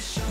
show.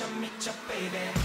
Meet Micha, baby.